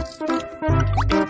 Música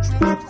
Thank you.